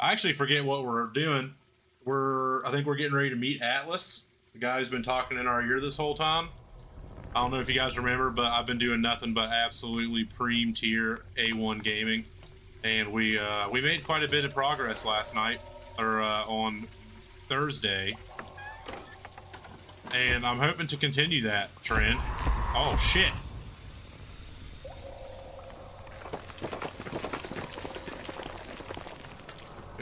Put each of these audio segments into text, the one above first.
I actually forget what we're doing. We're I think we're getting ready to meet Atlas, the guy who's been talking in our ear this whole time. I don't know if you guys remember, but I've been doing nothing but absolutely preem tier A1 gaming, and we uh, we made quite a bit of progress last night or uh, on Thursday, and I'm hoping to continue that trend. Oh shit!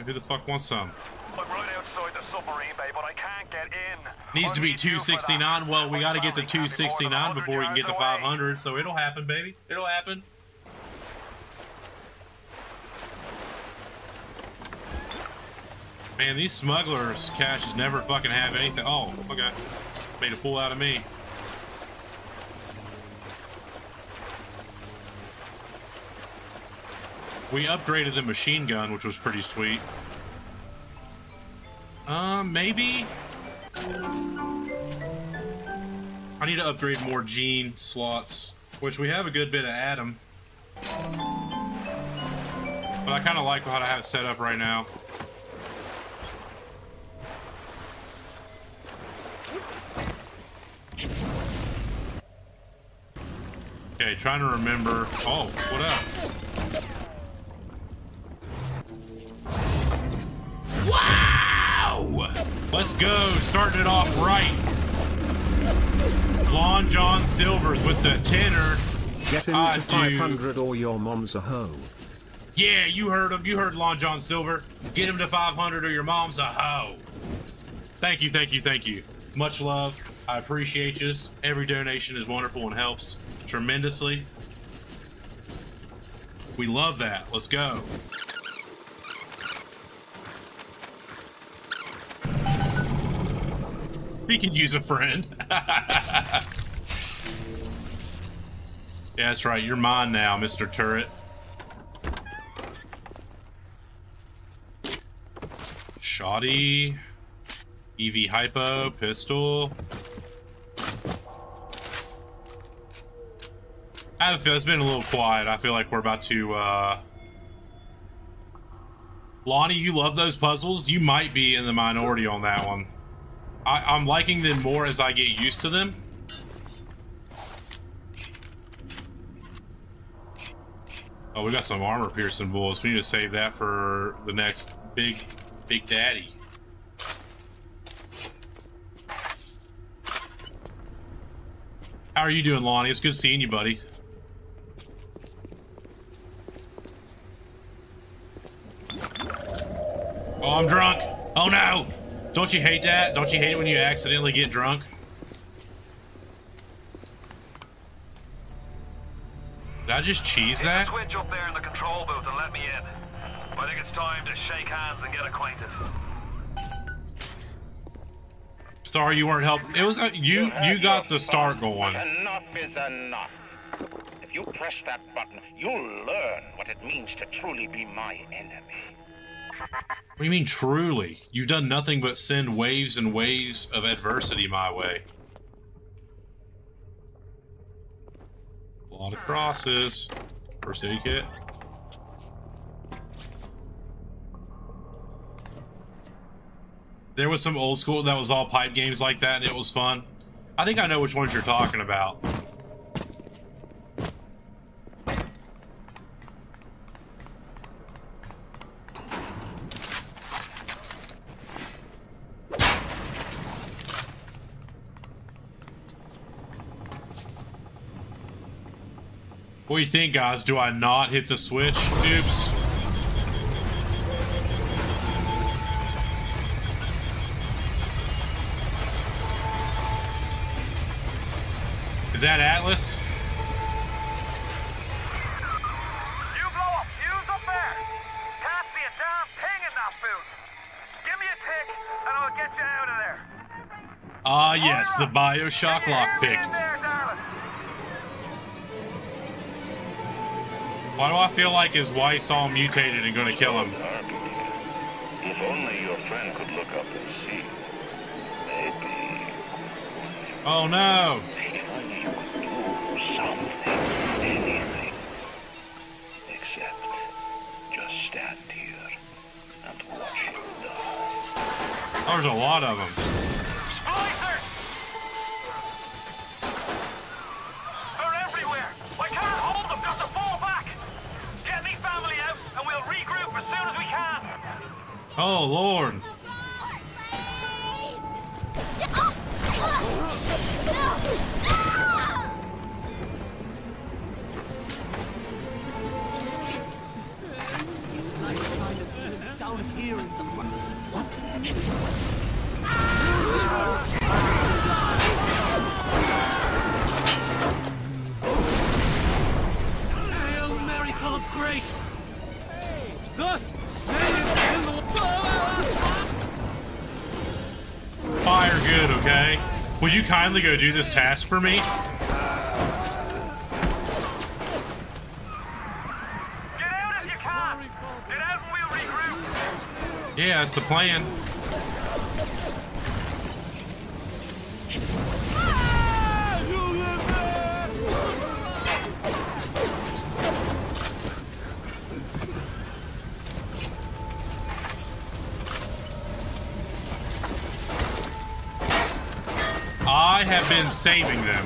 Who the fuck wants some? I'm right outside the submarine bay, but I can't get in. Needs to be need you for that. 269. Well, we got to get to family can't be more than 269 before we can get to 500, so it'll happen, baby. It'll happen. Man, these smugglers' caches never fucking have anything. Oh, okay. Made a fool out of me. We upgraded the machine gun, which was pretty sweet. Um, maybe? I need to upgrade more gene slots, which we have a good bit of Adam. But I kind of like how I have it set up right now. Okay, trying to remember. Oh, what up? Wow! Let's go, starting it off right. Lon John Silvers with the tenor. Get him to dude. 500 or your mom's a hoe. Yeah, you heard him. You heard Lon John Silver. Get him to 500 or your mom's a hoe. Thank you, thank you, thank you. Much love. I appreciate you. Every donation is wonderful and helps tremendously. We love that. Let's go. He could use a friend. yeah, that's right. You're mine now, Mr. Turret. Shoddy. EV Hypo, pistol. I feel it's been a little quiet. I feel like we're about to, uh... Lonnie, you love those puzzles? You might be in the minority on that one. I, I'm liking them more as I get used to them. Oh, we got some armor piercing bullets. We need to save that for the next big, big daddy. How are you doing, Lonnie? It's good seeing you, buddy. Oh, I'm drunk. Oh no! Don't you hate that? Don't you hate it when you accidentally get drunk? Did I just cheese Hit the that? switch up there in the control booth and let me in. I think it's time to shake hands and get acquainted. Star, you weren't helping. It was uh, you. had You got the start going. Enough is enough. If you press that button, you'll learn what it means to truly be my enemy. What do you mean, truly? You've done nothing but send waves and waves of adversity my way. A lot of crosses. First aid kit. There was some old school that was all pipe games like that, and it was fun. I think I know which ones you're talking about. What do you think, guys? Do I not hit the switch? Oops. Is that Atlas? You blow up, use up there. Pass me a fuse up feel like his wife's all mutated and gonna kill him? If only your friend could look up and see. Maybe Oh no! if only you could do something, anything. Except just stand here and There's a lot of them. Oh, Lord. Kindly go do this task for me? Get out if you can! Get out and we'll regroup! Yeah, that's the plan. Saving them.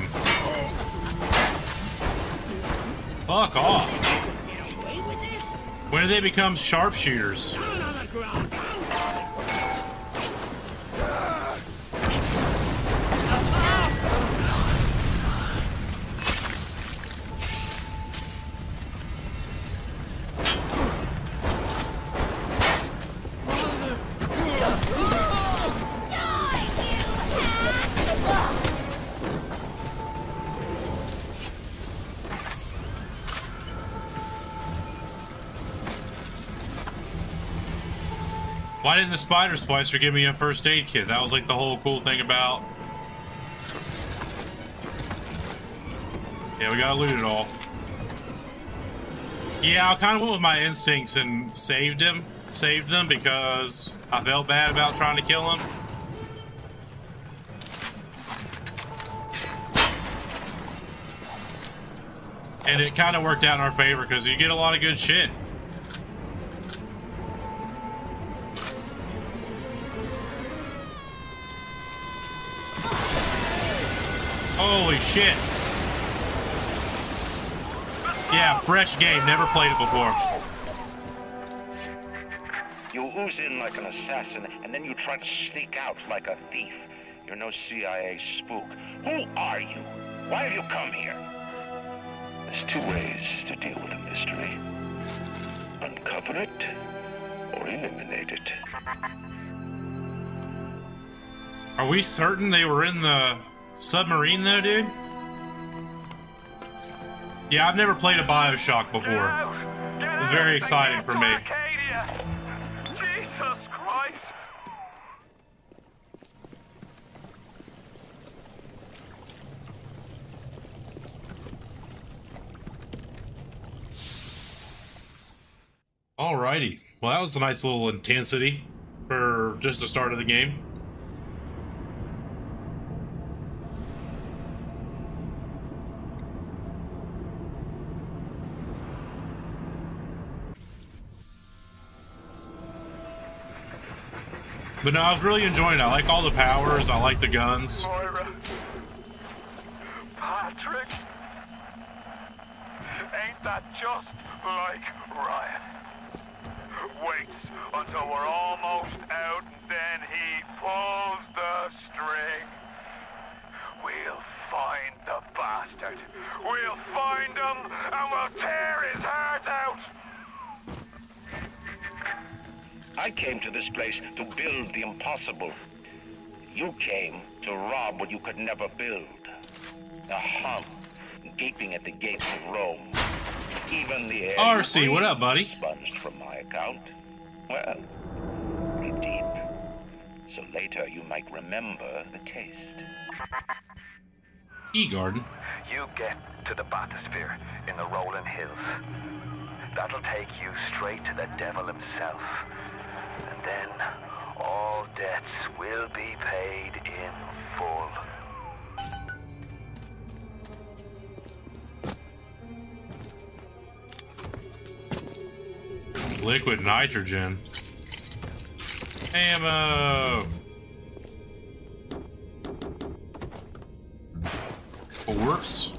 Fuck off. When do they become sharpshooters? The spider splicer give me a first aid kit? That was like the whole cool thing about. Yeah, we gotta loot it all. Yeah, I kind of went with my instincts and saved him, saved them because I felt bad about trying to kill him. And it kind of worked out in our favor because you get a lot of good shit. Holy shit. Yeah, fresh game. Never played it before. You ooze in like an assassin, and then you try to sneak out like a thief. You're no CIA spook. Who are you? Why have you come here? There's two ways to deal with a mystery. Uncover it, or eliminate it. Are we certain they were in the submarine though, dude? Yeah, I've never played a Bioshock before. It was very exciting for me. Arcadia! Jesus Christ! Alrighty. Well, that was a nice little intensity for just the start of the game. But no, I was really enjoying it. I like all the powers. I like the guns. Moira. Patrick. Ain't that just like Ryan? Waits until we're almost out, and then he pulls the string. We'll find the bastard. We'll find him, and we'll tear his heart out. I came to this place to build the impossible. You came to rob what you could never build. A Hun gaping at the gates of Rome. Even the air. RC, what up, buddy? Sponged from my account. Well, pretty deep. So later you might remember the taste. E garden. You get to the bathysphere in the rolling hills. That'll take you straight to the devil himself and then all debts will be paid in full. Liquid nitrogen. Ammo! Oh, Forks?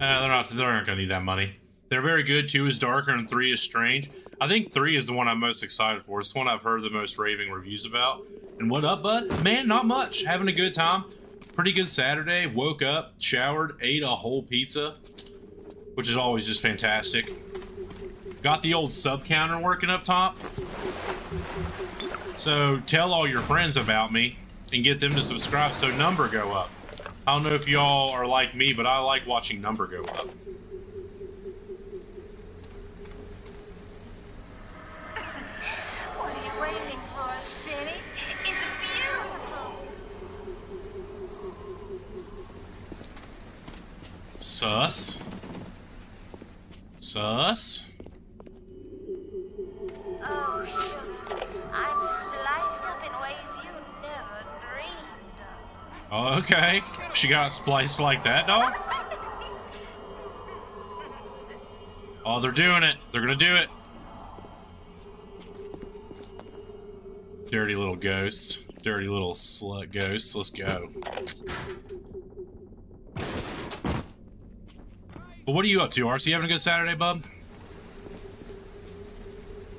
Uh, ah, they're not. They aren't gonna need that money. They're very good. Two is darker and three is strange. I think three is the one I'm most excited for. It's the one I've heard the most raving reviews about. And what up, bud? Man, not much. Having a good time. Pretty good Saturday. Woke up, showered, ate a whole pizza, which is always just fantastic. Got the old sub counter working up top. So tell all your friends about me and get them to subscribe so number go up. I don't know if y'all are like me, but I like watching number go up. What are you waiting for, City? It's beautiful. Sus. Sus. Oh, sugar. I'm spliced up in ways you never dreamed of. Oh, okay. She got spliced like that, dog? Oh, they're doing it. They're gonna do it. Dirty little ghost. Dirty little slut ghost. Let's go. But what are you up to, RC? Having a good Saturday, bub?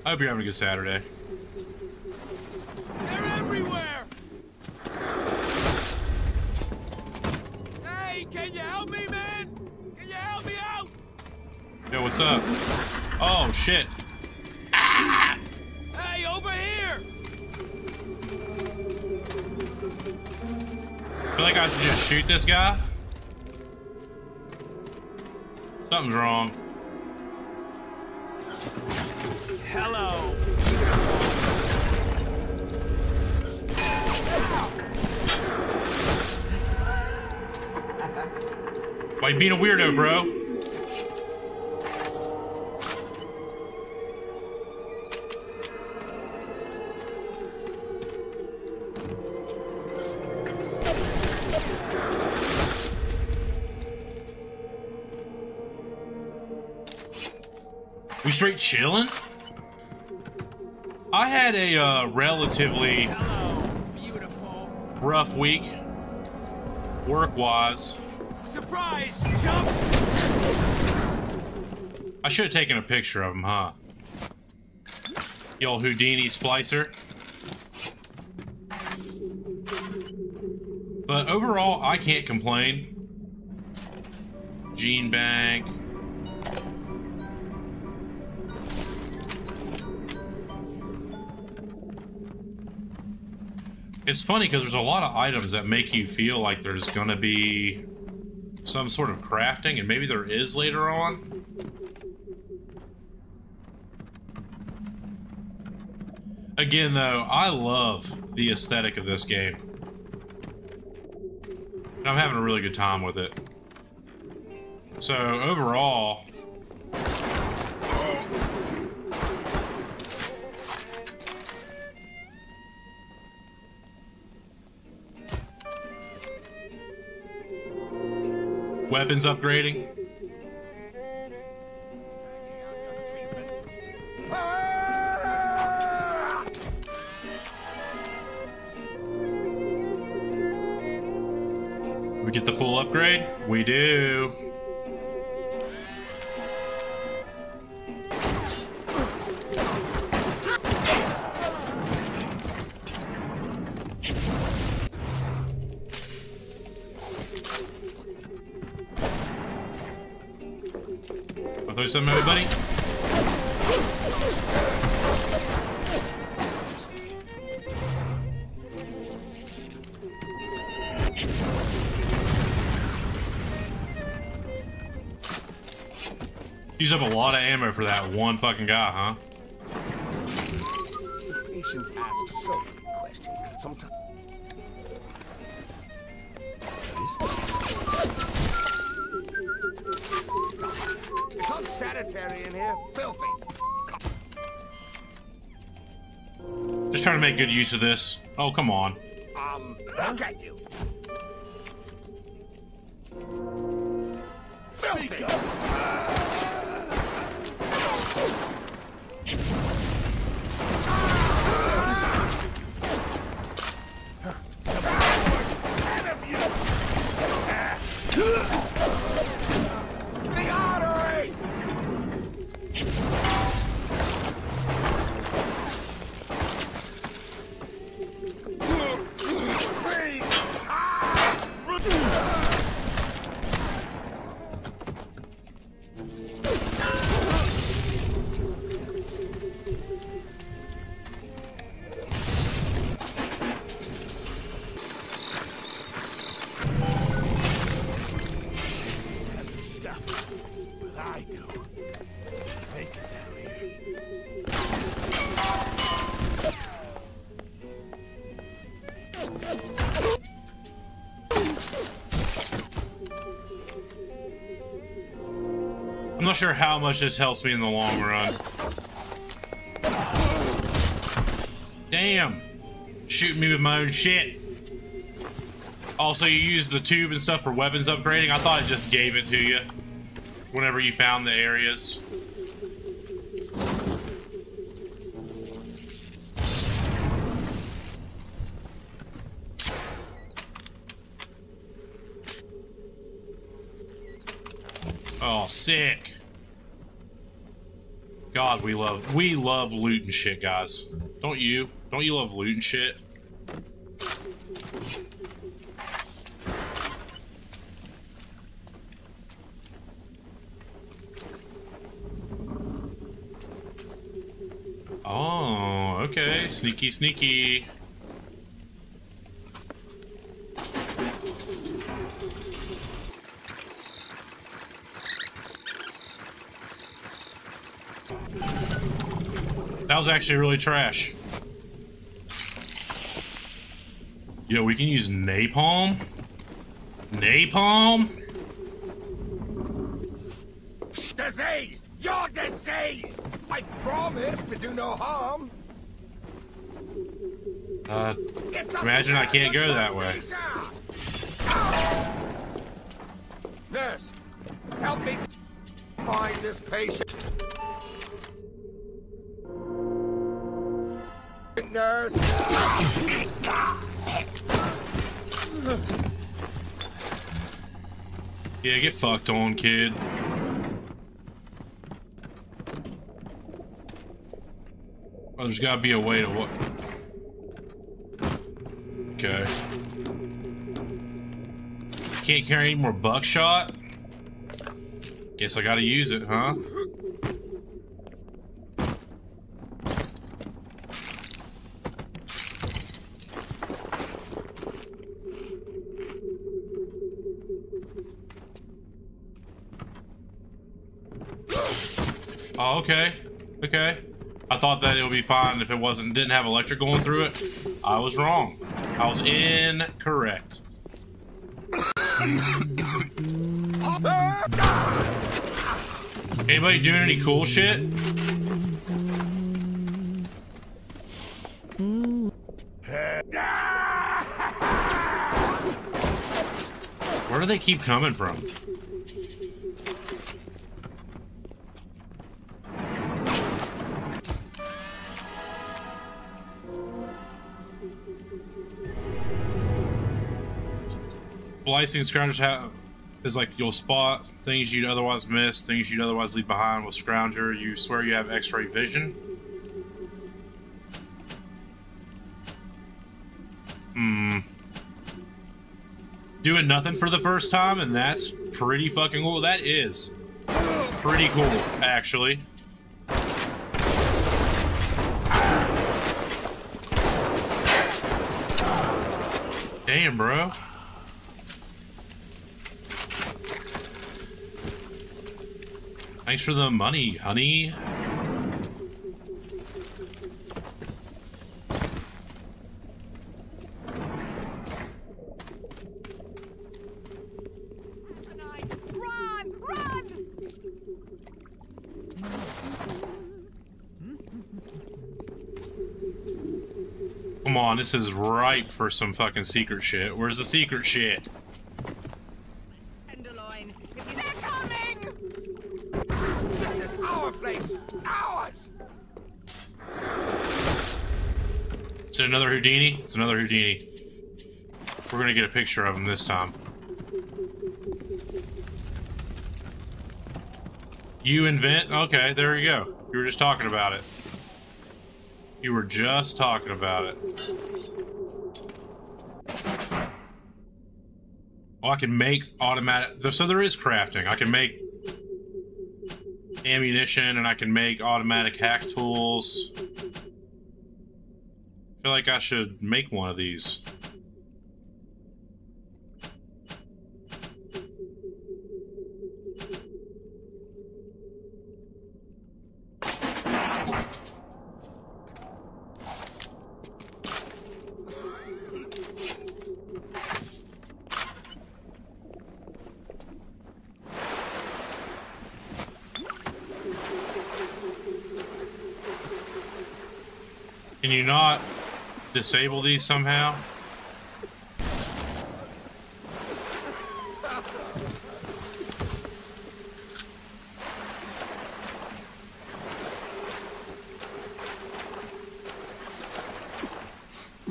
I hope you're having a good Saturday. They're everywhere! Hey, can you help me, man? Can you help me out? Yo, what's up? Oh, shit. Feel like I should just shoot this guy. Something's wrong. Hello. Why you being a weirdo, bro? Chilling? I had a uh, relatively rough week, work-wise. Surprise, jump! I should have taken a picture of him, huh? Old Houdini splicer. But overall, I can't complain. Gene Bank. It's funny because there's a lot of items that make you feel like there's gonna be some sort of crafting, and maybe there is later on. Again, though, I love the aesthetic of this game. And I'm having a really good time with it. So, overall... Weapons upgrading. We get the full upgrade? We do. Throw something at. Used up a lot of ammo for that one fucking guy, huh? Patients ask so unsanitary in here. Filthy. Just trying to make good use of this. Oh, come on. Um, look at you. Filthy. Not sure how much this helps me in the long run. Damn! Shooting me with my own shit. Also, you use the tube and stuff for weapons upgrading. I thought it just gave it to you whenever you found the areas. Oh, sick. God, we love we love loot and shit, guys. Don't you? Don't you love loot and shit? Oh, okay. Sneaky, sneaky. Was actually really trash. Yo, we can use napalm? Napalm? Diseased! You're diseased! I promise to do no harm. Uh, Imagine I can't go that way. Nurse, help me find this patient. Yeah, get fucked on, kid. Oh, there's gotta be a way to what? Okay. Can't carry any more buckshot? Guess I gotta use it, huh? Oh, okay. Okay. I thought that it would be fine if it wasn't didn't have electric going through it. I was wrong. I was incorrect. Anybody doing any cool shit? Where do they keep coming from? Splicing scroungers have is like you'll spot things you'd otherwise miss, things you'd otherwise leave behind with Scrounger. You swear you have X-ray vision. Hmm. Doing nothing for the first time, and that's pretty fucking cool. That is pretty cool, actually. Damn, bro. Thanks for the money, honey. Run! Run! Come on, this is ripe for some fucking secret shit. Where's the secret shit? Houdini? It's another Houdini. We're gonna get a picture of him this time. You invent? Okay, there you go. You were just talking about it. You were just talking about it. Oh, I can make automatic. So there is crafting. I can make ammunition and I can make automatic hack tools. I feel like I should make one of these. Disable these somehow?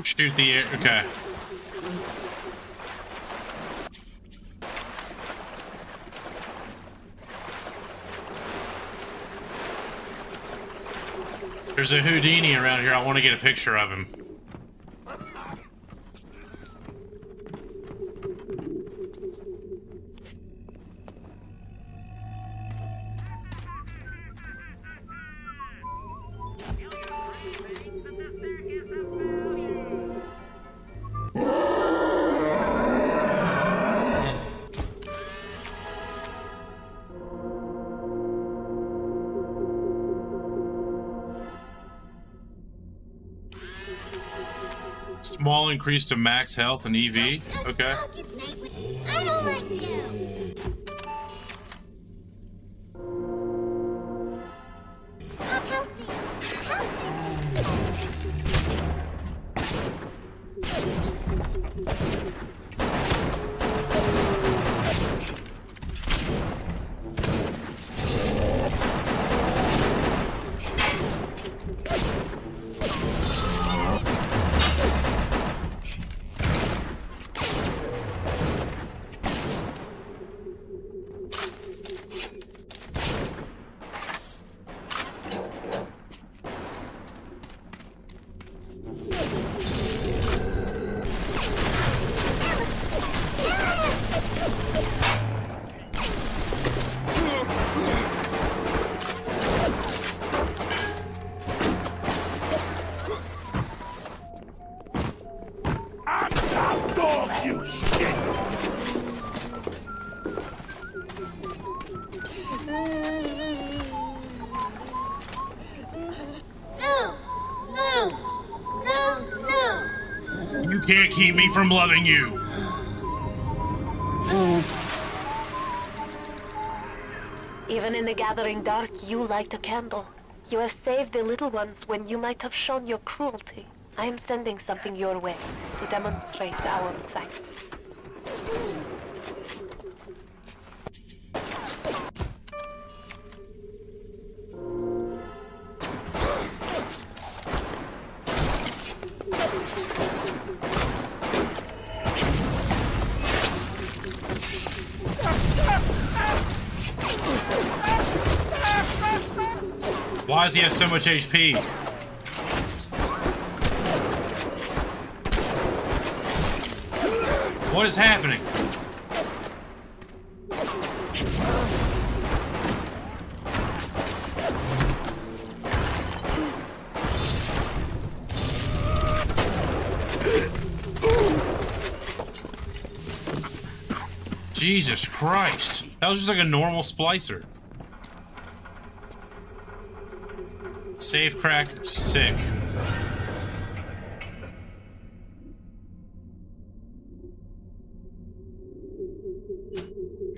Shoot the air. Okay. There's a Houdini around here. I want to get a picture of him. Increase to max health and EV. Okay. Can't keep me from loving you. Hmm. Even in the gathering dark, you light a candle. You have saved the little ones when you might have shown your cruelty. I am sending something your way to demonstrate our thanks. He have so much HP? What is happening? Jesus Christ. That was just like a normal splicer. Safe crack, sick.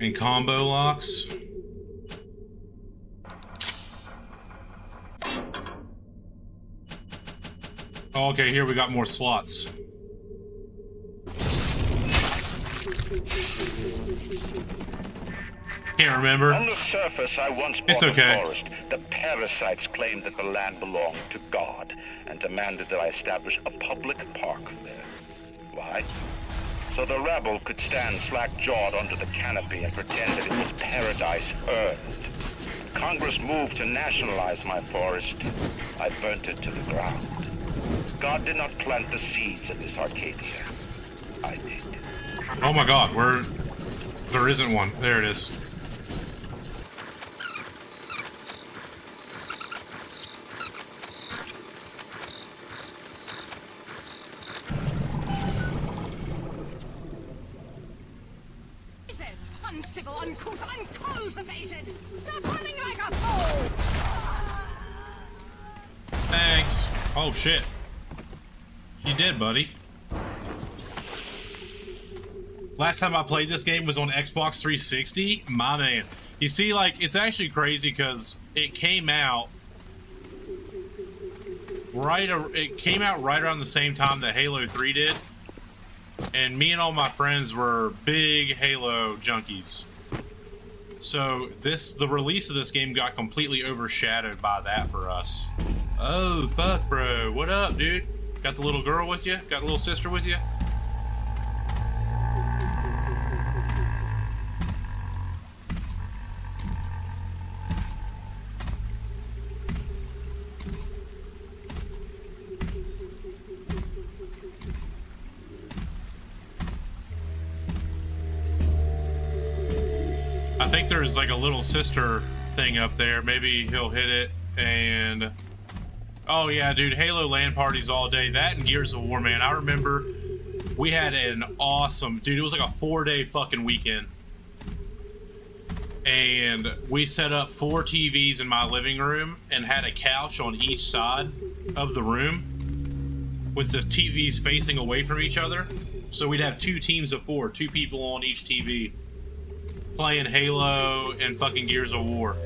And combo locks. Oh, okay, here we got more slots. Can't remember. On the surface, I once bought It's okay. a forest. The parasites claimed that the land belonged to God and demanded that I establish a public park there. Why? So the rabble could stand slack-jawed under the canopy and pretend that it was paradise earned. Congress moved to nationalize my forest. I burnt it to the ground. God did not plant the seeds of this Arcadia. I did. Oh my god, where there isn't one. There it. Is Uncultivated! Stop running like a fool! Thanks. Oh shit. You did, buddy. Last time I played this game was on Xbox 360. My man. You see, like, it's actually crazy because it came out right. It came out right around the same time that Halo 3 did, and me and all my friends were big Halo junkies. So this, the release of this game got completely overshadowed by that for us. Oh fuck, bro! What up, dude? Got the little girl with you? Got a little sister with you? Think there's like a little sister thing up there. Maybe he'll hit it and. Oh yeah, dude, Halo LAN parties all day. That and Gears of War, man. I remember we had an awesome dude. It was like a four-day fucking weekend, and we set up four TVs in my living room and had a couch on each side of the room with the TVs facing away from each other. So we'd have two teams of four, two people on each TV playing Halo and fucking Gears of War.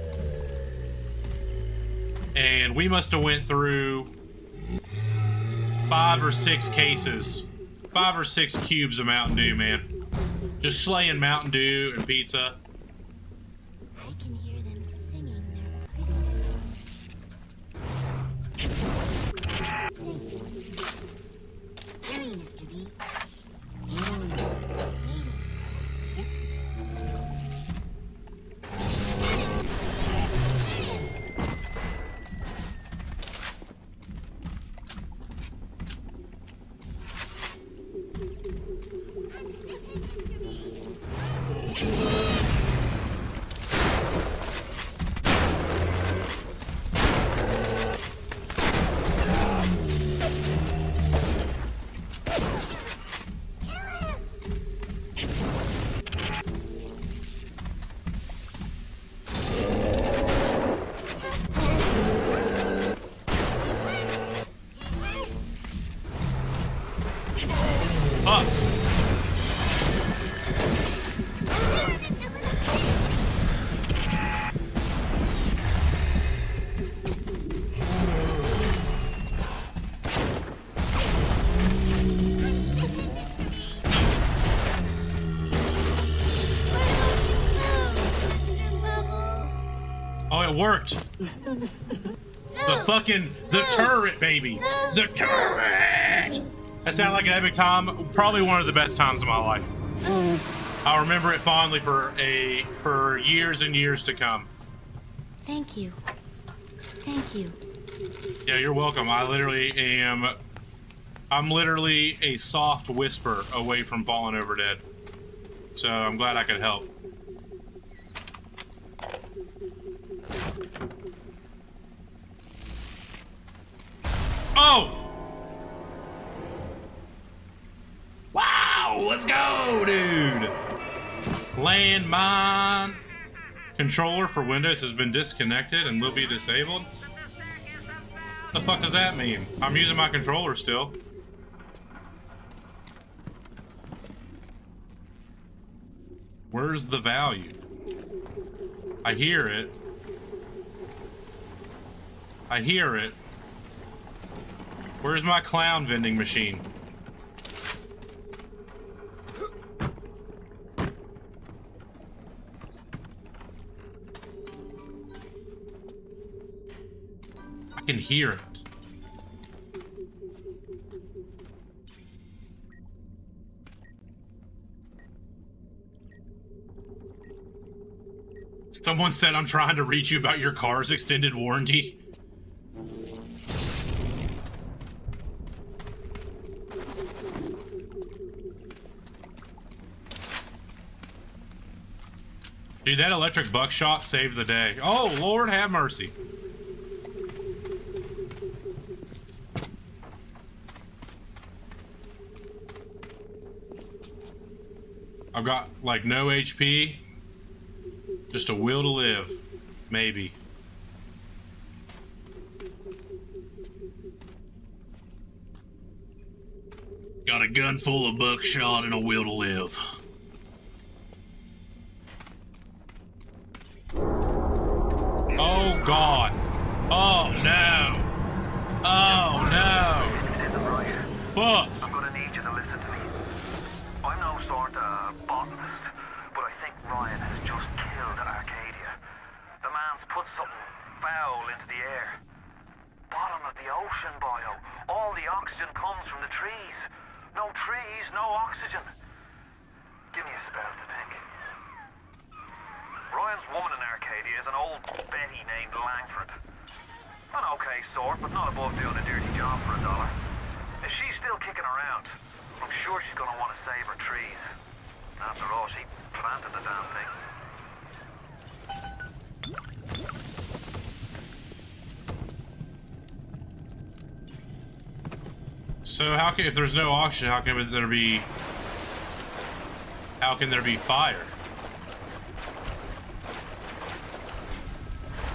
And we must have went through five or six cases, five or six cubes of Mountain Dew, man. Just slaying Mountain Dew and pizza. It worked. The fucking the turret, baby. The turret. That sounded like an epic time. Probably one of the best times of my life. I'll remember it fondly for a for years and years to come. Thank you. Thank you. Yeah, you're welcome. I literally am. I'm literally a soft whisper away from falling over dead. So I'm glad I could help. Oh! Wow! Let's go, dude! Landmine. Controller for Windows has been disconnected and will be disabled. The fuck does that mean? I'm using my controller still. Where's the value? I hear it. I hear it. Where's my clown vending machine? I can hear it. Someone said I'm trying to reach you about your car's extended warranty. Dude, that electric buckshot saved the day. Oh, Lord have mercy. I've got like no HP. Just a will to live. Maybe. Got a gun full of buckshot and a will to live. Oh no. Oh no. Fuck? I'm gonna need you to listen to me. I'm no sort of botanist, but I think Ryan has just killed Arcadia. The man's put something foul into the air. Bottom of the ocean, boyo. All the oxygen comes from the trees. No trees, no oxygen. Give me a spell to think. Ryan's woman in Arcadia is an old Betty named Langford. An okay sort, but not above doing a dirty job for a dollar. If she's still kicking around, I'm sure she's gonna want to save her trees. After all, she planted the damn thing. So how can if there's no auction, how can there be how can there be fire? Got it! Wrecking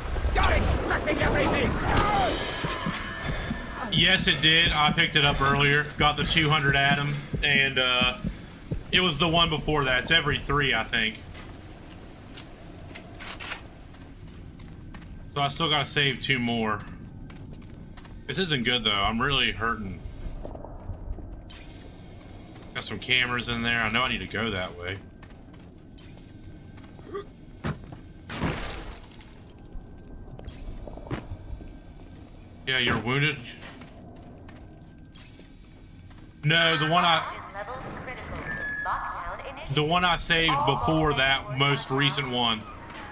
everything! Yes, it did. I picked it up earlier. Got the 200 ADAM, and uh, it was the one before that. It's every three, I think. So I still gotta save two more. This isn't good though. I'm really hurting. Got some cameras in there. I know I need to go that way. Yeah, you're wounded. No, the one I Levels critical. Lockdown initiated. the one I saved before that most recent one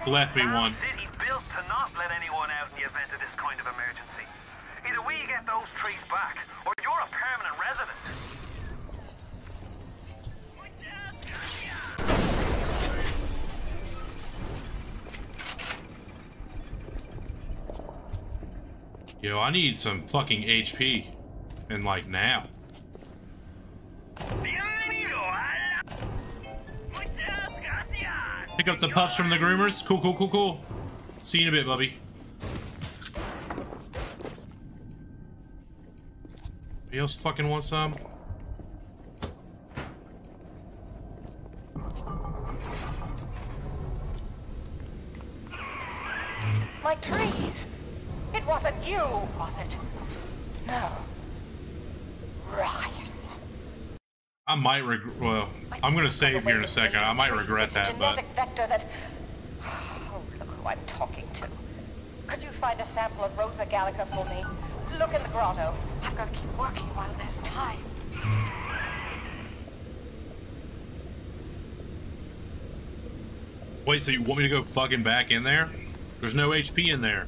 left me one. Built to not let anyone out in the event of this kind of. Either we get those trees back, Yo, I need some fucking HP. And like now. Pick up the pups from the groomers. Cool, cool, cool, cool. See you in a bit, Bubby. Anybody else fucking want some? My trees! It wasn't you, was it? No. Ryan. I might regret. Well, I'm gonna save here in a second. I might regret that, but vector that. Oh, look who I'm talking to. Could you find a sample of Rosa Gallica for me? Look in the grotto. I've got to keep working while there's time. wait. So you want me to go fucking back in there? There's no HP in there.